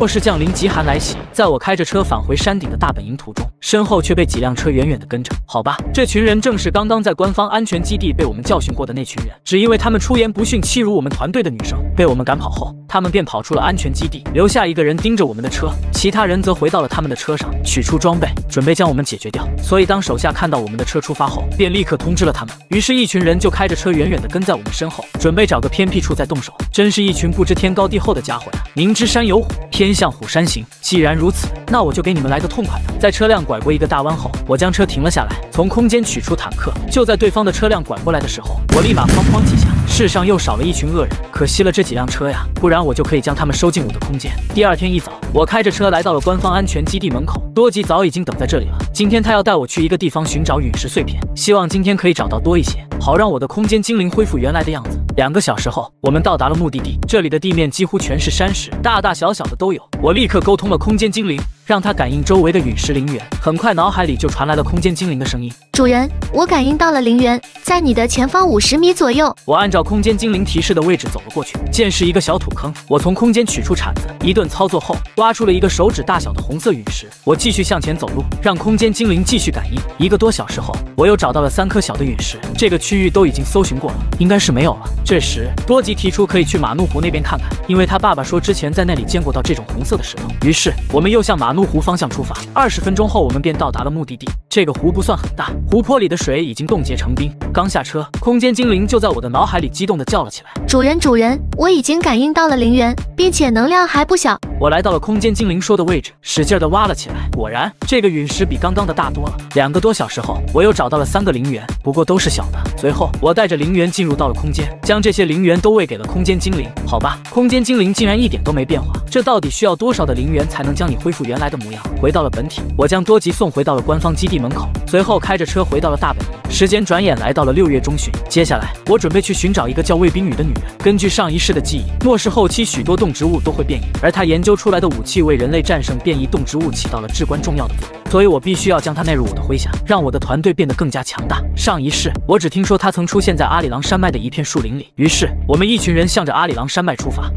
末世降临，极寒来袭。在我开着车返回山顶的大本营途中，身后却被几辆车远远的跟着。好吧，这群人正是刚刚在官方安全基地被我们教训过的那群人。只因为他们出言不逊，欺辱我们团队的女生，被我们赶跑后，他们便跑出了安全基地，留下一个人盯着我们的车，其他人则回到了他们的车上，取出装备，准备将我们解决掉。所以当手下看到我们的车出发后，便立刻通知了他们。于是，一群人就开着车远远的跟在我们身后，准备找个偏僻处再动手。真是一群不知天高地厚的家伙呀！明知山有虎，偏向虎山行。既然如此，那我就给你们来个痛快的。在车辆拐过一个大弯后，我将车停了下来，从空间取出坦克。就在对方的车辆拐过来的时候，我立马哐哐几下，世上又少了一群恶人。可惜了这几辆车呀，不然那我就可以将他们收进我的空间。第二天一早，我开着车来到了官方安全基地门口，多吉早已经等在这里了。今天他要带我去一个地方寻找陨石碎片，希望今天可以找到多一些，好让我的空间精灵恢复原来的样子。两个小时后，我们到达了目的地，这里的地面几乎全是山石，大大小小的都有。我立刻沟通了空间精灵。让他感应周围的陨石陵园，很快脑海里就传来了空间精灵的声音：“主人，我感应到了陵园，在你的前方五十米左右。”我按照空间精灵提示的位置走了过去，见是一个小土坑。我从空间取出铲子，一顿操作后，挖出了一个手指大小的红色陨石。我继续向前走路，让空间精灵继续感应。一个多小时后，我又找到了三颗小的陨石。这个区域都已经搜寻过了，应该是没有了。这时，多吉提出可以去马怒湖那边看看，因为他爸爸说之前在那里见过到这种红色的石头。于是，我们又向马怒。湖方向出发，二十分钟后，我们便到达了目的地。这个湖不算很大，湖泊里的水已经冻结成冰。刚下车，空间精灵就在我的脑海里激动地叫了起来：“主人，主人，我已经感应到了灵源，并且能量还不小。”我来到了空间精灵说的位置，使劲的挖了起来。果然，这个陨石比刚刚的大多了。两个多小时后，我又找到了三个陵园，不过都是小的。随后，我带着陵园进入到了空间，将这些陵园都喂给了空间精灵。好吧，空间精灵竟然一点都没变化，这到底需要多少的陵园才能将你恢复原来的模样？回到了本体，我将多吉送回到了官方基地门口，随后开着车回到了大本营。时间转眼来到了六月中旬，接下来我准备去寻找一个叫卫冰雨的女人。根据上一世的记忆，末世后期许多动植物都会变异，而她研究出来的武器为人类战胜变异动植物起到了至关重要的作用，所以我必须要将她纳入我的麾下，让我的团队变得更加强大。上一世我只听说她曾出现在阿里郎山脉的一片树林里，于是我们一群人向着阿里郎山脉出发。